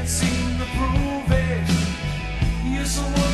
can't seem to prove it. You're so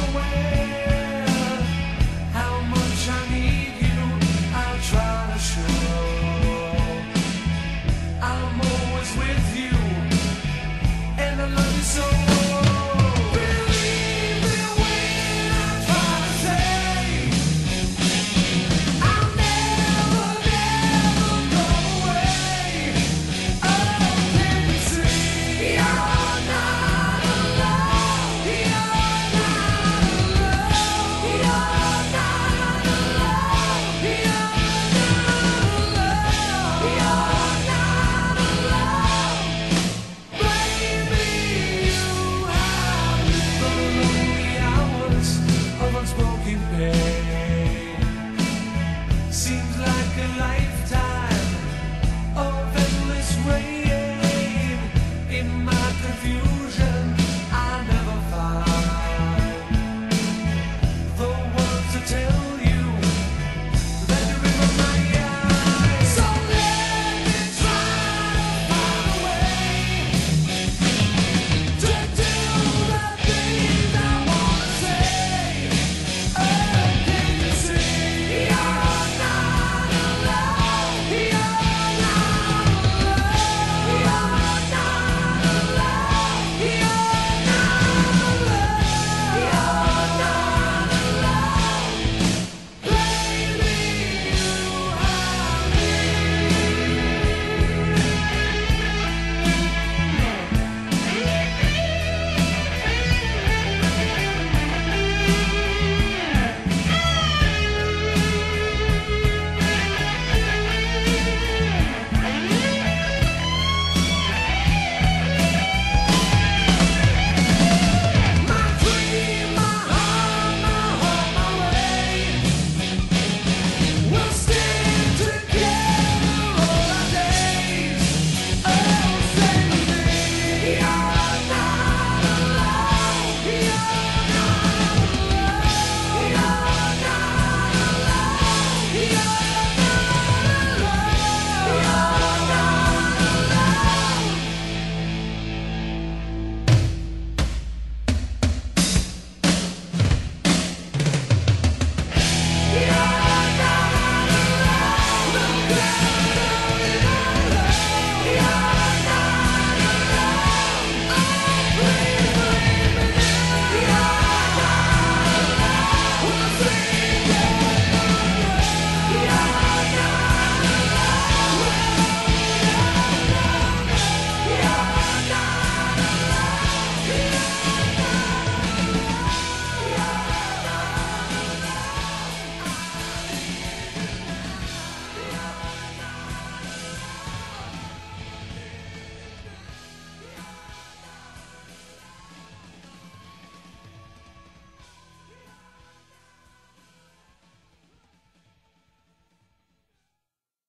you